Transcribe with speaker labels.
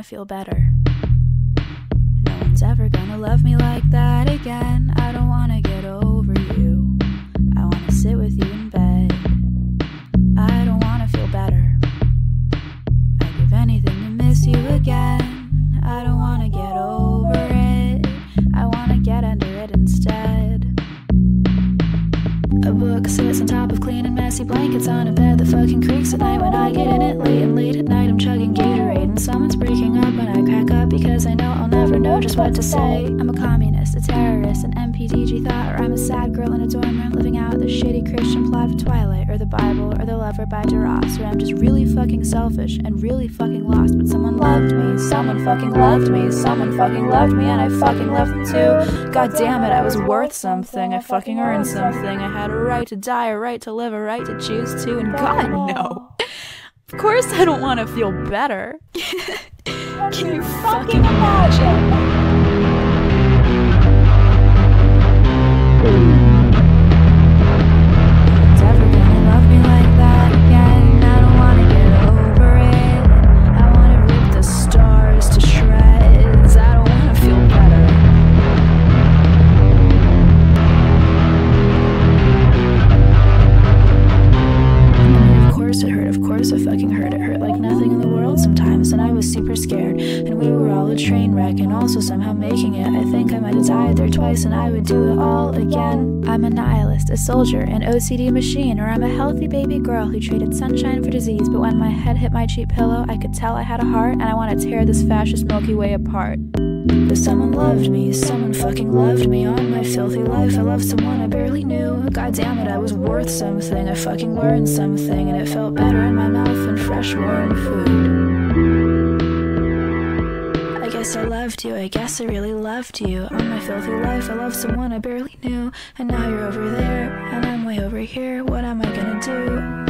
Speaker 1: better. No one's ever gonna love me like that again. I don't wanna get over you. I wanna sit with you in bed. I don't wanna feel better. I'd give anything to miss you again. I don't wanna get over it. I wanna get under it instead. A book sits on top of clean and messy blankets on a bed that fucking creaks at night when I get in it late and late at night. I'm chugging Gatorade what to say. I'm a communist, a terrorist, an MPDG thought, or I'm a sad girl in a dorm room living out the shitty Christian plot of Twilight or the Bible or The Lover by Duras, or I'm just really fucking selfish and really fucking lost. But someone loved me, someone fucking loved me, someone fucking loved me, and I fucking loved them too. God damn it, I was worth something. I fucking earned something. I had a right to die, a right to live, a right to choose to, and God, no. Of course, I don't want to feel better. Can you fucking imagine? Was super scared. And we were all a train wreck and also somehow making it. I think I might have died there twice and I would do it all again. I'm a nihilist, a soldier, an OCD machine, or I'm a healthy baby girl who traded sunshine for disease. But when my head hit my cheap pillow, I could tell I had a heart and I want to tear this fascist Milky Way apart. But someone loved me, someone fucking loved me on my filthy life. I loved someone I barely knew. God damn it, I was worth something. I fucking learned something, and it felt better in my mouth than fresh warm food. guess I loved you, I guess I really loved you. On my filthy life, I loved someone I barely knew. And now you're over there, and I'm way over here. What am I gonna do?